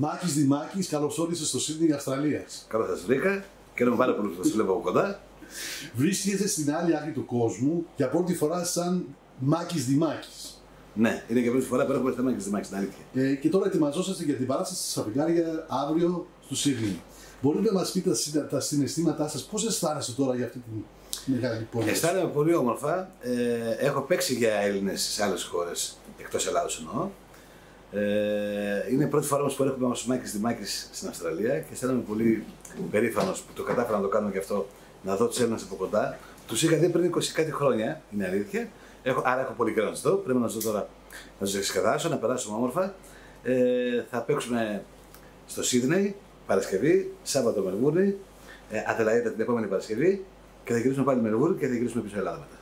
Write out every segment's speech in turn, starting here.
Μάκης Δημάκης, καλώς όρισες στο Σίδνεϊ Αυστραλίας. Καλώ σας βρήκα. Χαίρομαι πάρα πολύ που σας βλέπω από κοντά. Βρίσκεσαι στην άλλη άκρη του κόσμου για πρώτη φορά σαν Μάκης Δημάκης. Ναι, είναι και πρώτη φορά που έχουμε θέμα Μάκης Δημάκης, στην αλήθεια. Ε, και τώρα ετοιμαζόσαστε για την παράσταση στα φεγγάρια αύριο στο Σίδνεϊ. Μπορείτε να μας πείτε τα, τα συναισθήματά σας, πώς αισθάνεστε τώρα για αυτή τη μεγάλη πόλη. Αισθάνομαι πολύ όμορφα. Ε, έχω παίξει για Έλληνες σε άλλες χώρες, εκτός Ελλάδος εννοώ. Ε, είναι η πρώτη φορά που έρχομαι ως Μάκης Δημάκης στην Αυστραλία και αισθάνομαι πολύ περήφανος που το κατάφερα να το κάνω και αυτό, να δω τους Έλληνες από κοντά. Τους είχα δει πριν 20 κάτι χρόνια, είναι αλήθεια. Έχω, άρα έχω πολύ καιρό να τους δω. Πρέπει να τους δω τώρα να τους εξεκαθάσω, να περάσουμε όμορφα. Ε, θα παίξουμε στο Σίδνεϊ Παρασκευή, Σάββατο Μελβούρνη, ε, Αδελαίδα την επόμενη Παρασκευή και θα γυρίσουμε πάλι Μελβούρνη και θα γυρίσουμε πίσω Ελλάδα μετά.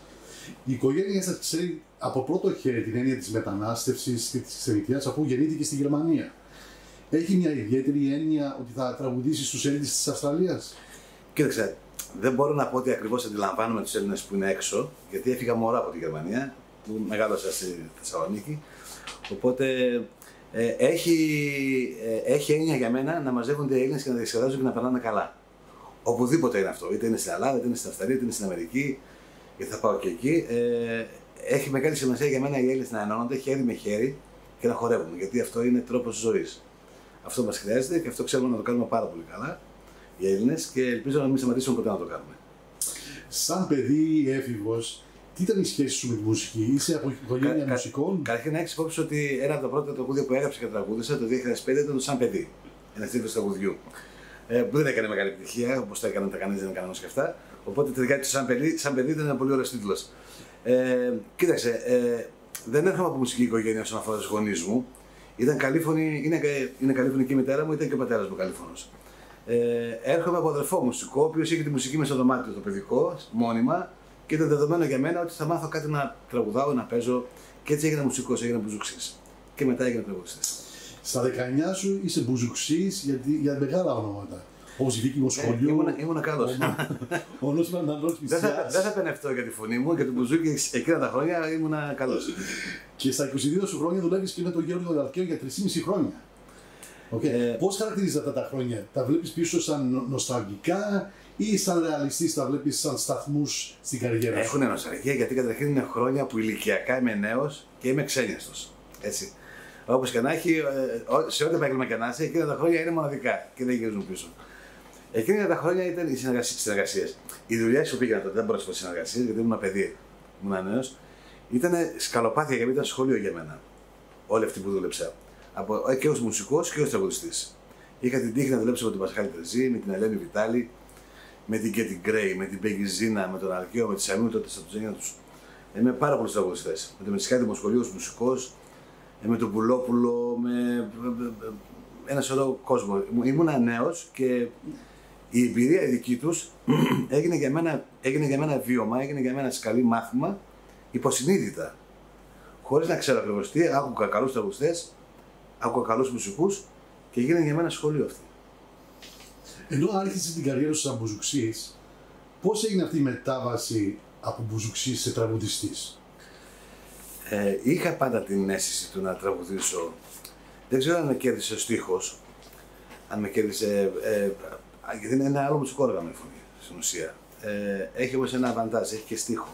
Η οικογένεια σας ξέρει από πρώτο χέρι την έννοια της μετανάστευσης και της ξενιτιά αφού γεννήθηκε στη Γερμανία. Έχει μια ιδιαίτερη έννοια ότι θα τραγουδήσει στους Έλληνες της Αυστραλίας; Κοίταξε, δεν μπορώ να πω ότι ακριβώς αντιλαμβάνομαι τους Έλληνες που είναι έξω, γιατί έφυγα μωρά από τη Γερμανία, που μεγάλωσα στη Θεσσαλονίκη. Οπότε ε, έχει, ε, έχει έννοια για μένα να μαζεύονται οι Έλληνες και να διασκεδάζουν και να περνάνε καλά. Οπουδήποτε είναι αυτό, είτε είναι στην Ελλάδα, είτε είναι στην Αυστραλία, είτε είναι στην Αμερική, γιατί θα πάω και εκεί. Ε, έχει μεγάλη σημασία για μένα οι Έλληνες να ενώνονται χέρι με χέρι και να χορεύουν, γιατί αυτό είναι τρόπος ζωής. Αυτό μας χρειάζεται και αυτό ξέρουμε να το κάνουμε πάρα πολύ καλά οι Έλληνες και ελπίζω να μην σταματήσουμε ποτέ να το κάνουμε. Σαν παιδί ή έφηβος, τι ήταν η σχέση σου με τη μουσική, είσαι από οικογένεια κα, μουσικών; Καταρχήν να έχεις υπόψη ότι ένα από τα πρώτα τραγούδια που έγραψε και τραγούδισα το 2005 ήταν το Σαν παιδί. Ένας τίτλος τραγουδιού. Ε, που δεν έκανε μεγάλη επιτυχία, όπως τα έκαναν τα κανείς, δεν έκαναν και αυτά. Οπότε τελικά το Σαν παιδί, σαν παιδί ήταν ένα πολύ ωραίος τίτλος. Ε, κοίταξε, ε, δεν έρχομαι από μουσική οικογένεια όσον αφορά τους γονείς μου. Ήταν καλήφωνη, είναι, είναι καλήφωνη και η μητέρα μου, ήταν και ο πατέρας μου καλήφωνο. Ε, έρχομαι από αδερφό μουσικό, ο οποίος είχε τη μουσική μέσα στο δωμάτιο το παιδικό, μόνιμα, και ήταν δεδομένο για μένα ότι θα μάθω κάτι να τραγουδάω, να παίζω. Και έτσι έγινα μουσικός, έγινα μπουζουξής. Και μετά έγινα τραγουδιστής. Στα 19 σου είσαι μπουζουξής για, για μεγάλα ονόματα. Όπως η Βίκη Μοσχολιού. Ήμουν, ήμουν καλός. Ο νου Φερναντό Δεν θα, δεν θα πενευτώ για τη φωνή μου, για τον μπουζούκι εκείνα τα χρόνια ήμουν καλός. και στα 22 σου χρόνια δουλεύεις και με τον Γιώργο Δαλκαίο για 3,5 χρόνια. Okay. Ε, Πώς χαρακτηρίζεις αυτά τα χρόνια, τα βλέπεις πίσω σαν νοσταλγικά ή σαν ρεαλιστής, τα βλέπεις σαν σταθμούς στην καριέρα σου; Έχουν νοσταλγία γιατί καταρχήν είναι χρόνια που ηλικιακά είμαι νέος και είμαι ξένιαστος. Έτσι. Όπως και να έχει, ε, σε ό,τι επάγγελμα και να είσαι, εκείνα τα χρόνια είναι μοναδικά και δεν γυρίζουν πίσω. Εκείνα τα χρόνια ήταν οι συνεργασίες. Οι δουλειέ που πήγαινα τότε δεν μπορούσα να πω συνεργασίες γιατί ήμουν παιδί, ήμουν νέος. Ήταν σκαλοπάτια γιατί ήταν σχολείο για μένα. Όλη αυτή που δούλεψα. Από, ε, και ως μουσικός και ως τραγουδιστής. Είχα την τύχη να δουλέψω με τον Πασχάλη Τερζή, με την Ελένη Βιτάλη, με την Κέτι Γκρέι, με την Πέγγι Ζήνα, με τον Αρκαίο, με τη Σαμίου τότε στα τουζένια τους. Ε, με πάρα πολλούς τραγουδιστές. Με τον Μεσικά Δημοσχολείο ως μουσικός, ε, με τον Πουλόπουλο, με ένα σωρό κόσμο. Ήμουν νέος και η εμπειρία η δική τους έγινε, για μένα, έγινε για μένα βίωμα, έγινε για μένα σκαλή μάθημα υποσυνείδητα. Χωρίς να ξέρω ακριβώς τι, άκουγα καλούς τραγουδιστές, άκουγα καλούς μουσικούς και έγινε για μένα σχολείο αυτή. Ενώ άρχισε την καριέρα σου σαν μπουζουξής, πώς έγινε αυτή η μετάβαση από μπουζουξής σε τραγουδιστής; Ε, είχα πάντα την αίσθηση του να τραγουδήσω. Δεν ξέρω αν με κέρδισε ο στίχος, αν με κέρδισε ε, γιατί είναι ένα άλλο μουσικό όργανο η φωνή στην ουσία. Ε, έχει όμως ένα αβαντάζ, έχει και στίχο.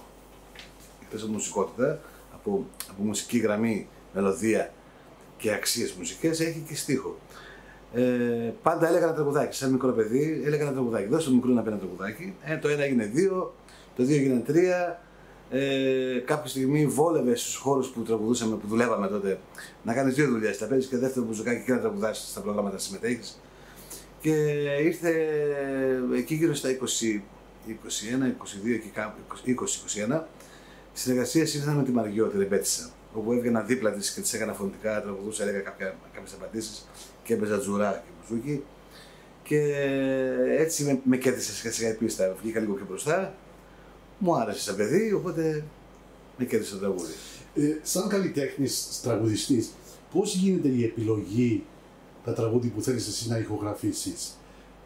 Εκτό από μουσικότητα, από, από μουσική γραμμή, μελωδία και αξίες μουσικές, έχει και στίχο. Ε, πάντα έλεγα ένα τραγουδάκι. Σαν μικρό παιδί, έλεγα ένα τραγουδάκι. Δώσε το μικρό να πει ένα τραγουδάκι. Ε, το ένα έγινε δύο, το δύο έγινε τρία. Ε, κάποια στιγμή βόλευε στους χώρους που τραγουδούσαμε, που δουλεύαμε τότε, να κάνεις δύο δουλειές. Θα παίζεις και δεύτερο μπουζουκάκι και να τραγουδάσεις στα προγράμματα συμμετέχεις. Και ήρθε εκεί γύρω στα 20, 21, 22 και 20, 21, συνεργασία ήρθαν με τη Μαριό, τη Ρεμπέτησα, όπου έβγαινα δίπλα της και της έκανα φωνητικά, τραγουδούσα, έλεγα κάποιες απαντήσεις και έπαιζα τζουρά και μπουζούκι. Και έτσι με, με κέρδισε σιγά σιγά η πίστα. Βγήκα λίγο και μπροστά. Μου άρεσε σαν παιδί, οπότε με κέρδισε το τραγούδι. Ε, σαν καλλιτέχνης τραγουδιστής, πώς γίνεται η επιλογή τα τραγούδια που θέλεις εσύ να ηχογραφήσεις.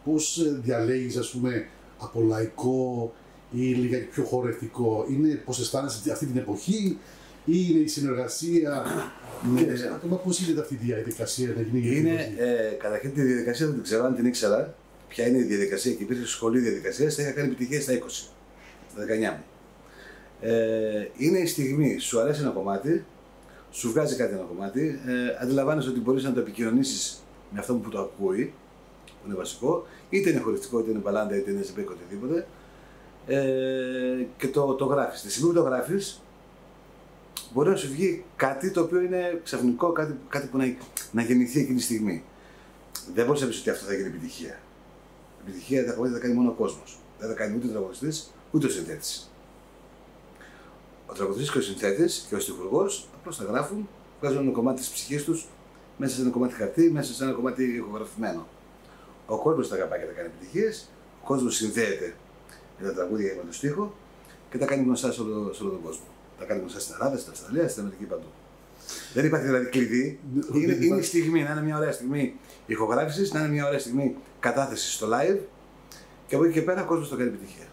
Πώς ε, διαλέγεις ας πούμε από λαϊκό ή λίγα πιο χορευτικό; Είναι πώς αισθάνεσαι αυτή την εποχή ή είναι η συνεργασία Ναι, και άτομα πώς γίνεται αυτή η διαδικασία να γίνει Είναι, ε, καταρχήν τη διαδικασία δεν την ξέρω, αν την ήξερα, ποια είναι η διαδικασία; Και υπήρχε σχολή διαδικασίας, θα είχα κάνει επιτυχία στα 20, στα 19 μου. Ε, είναι η στιγμή, σου αρέσει ένα κομμάτι, σου βγάζει κάτι ένα κομμάτι, ε, αντιλαμβάνεσαι ότι μπορείς να το επικοινωνήσεις με αυτό που το ακούει, που είναι βασικό, είτε είναι χωριστικό, είτε είναι μπαλάντα, είτε είναι ζεμπέκ, οτιδήποτε, ε, και το, το γράφεις. Τη στιγμή που το γράφεις, μπορεί να σου βγει κάτι το οποίο είναι ξαφνικό, κάτι, κάτι που να, να γεννηθεί εκείνη τη στιγμή. Δεν μπορείς να πεις ότι αυτό θα γίνει επιτυχία. Επιτυχία θα, θα κάνει μόνο ο κόσμος. Δεν θα κάνει ούτε ο τραγουδιστής ούτε ο συνθέτης. Ο τραγουδιστής και ο συνθέτης και ο στιχουργός απλώς θα γράφουν, βγάζουν ένα κομμάτι της ψυχής τους μέσα σε ένα κομμάτι χαρτί, μέσα σε ένα κομμάτι ηχογραφημένο. Ο κόσμος θα αγαπάει και θα κάνει επιτυχίες, ο κόσμος συνδέεται με τα τραγούδια και με το στίχο και τα κάνει γνωστά σε όλο, σε όλο τον κόσμο. Τα κάνει γνωστά στην Ελλάδα, στην Αυστραλία, στην Αμερική παντού. Δεν υπάρχει δηλαδή κλειδί. Είναι, είναι η στιγμή, να είναι μια ωραία στιγμή ηχογράφησης, να είναι μια ωραία στιγμή κατάθεσης στο live και από εκεί και πέρα ο κόσμος το κάνει επιτυχία.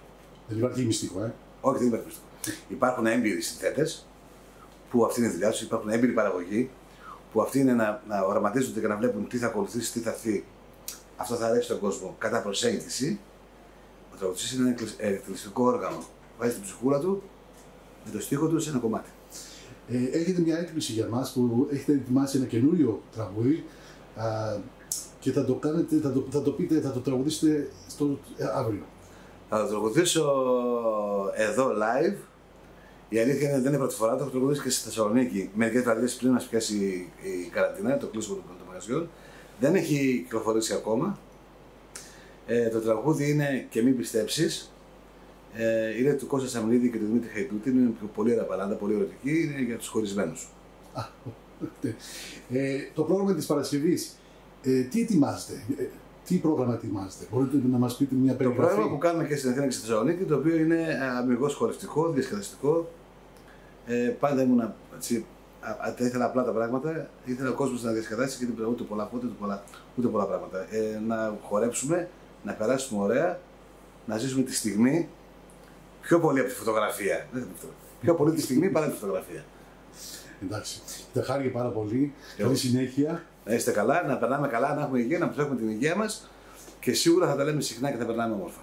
Δεν υπάρχει μυστικό, ε. Όχι, δεν υπάρχει μυστικό. Υπάρχουν έμπειροι συνθέτες που αυτή είναι η δουλειά τους, υπάρχουν έμπειροι παραγωγοί που αυτοί είναι να, να οραματίζονται και να βλέπουν τι θα ακολουθήσει, τι θα έρθει. Αυτό θα αρέσει στον κόσμο κατά προσέγγιση. Ο τραγουδιστής είναι ένα εκτελεστικό όργανο. Βάζει την ψυχούλα του με το στίχο του σε ένα κομμάτι. Ε, έχετε μια έκπληξη για μας που έχετε ετοιμάσει ένα καινούριο τραγούδι α, και θα το, κάνετε, θα το, θα το πείτε, θα το τραγουδήσετε στο, ε, αύριο. Θα το τραγουδήσω εδώ live. Η αλήθεια είναι ότι δεν είναι πρώτη φορά, το έχω τραγουδήσει και στη Θεσσαλονίκη μερικές βραδιές πριν μα πιάσει η καραντίνα, το κλείσιμο των μαγαζιών. Δεν έχει κυκλοφορήσει ακόμα. Ε, το τραγούδι είναι και μην πιστέψεις. Ε, είναι του Κώστα Σαμνίδη και του Δημήτρη Χαϊτούτη. Είναι πολύ ωραία παλάντα, πολύ ερωτική. Είναι για τους χωρισμένους. Ε, το πρόγραμμα της Παρασκευής, ε, τι ετοιμάζετε, ε, τι πρόγραμμα ετοιμάζετε, μπορείτε να μας πείτε μια περιγραφή. Το πρόγραμμα που κάνουμε και στην Αθήνα και στη Θεσσαλονίκη, το οποίο είναι αμυγός χορευτικό, διασκεδαστικό. Ε, πάντα ήμουν έτσι, θα ήθελα απλά τα πράγματα. Ήθελα ο κόσμος να διασκεδάσει και δεν πρέπει ούτε πολλά ούτε πολλά, ούτε πολλά πράγματα. Ε, να χορέψουμε, να περάσουμε ωραία, να ζήσουμε τη στιγμή πιο πολύ από τη φωτογραφία. Πιο πολύ τη στιγμή παρά τη φωτογραφία. Εντάξει. Τα χάρηκε πάρα πολύ. Καλή συνέχεια. Να είστε καλά, να περνάμε καλά, να έχουμε υγεία, να προσέχουμε την υγεία μας και σίγουρα θα τα λέμε συχνά και θα περνάμε όμορφα.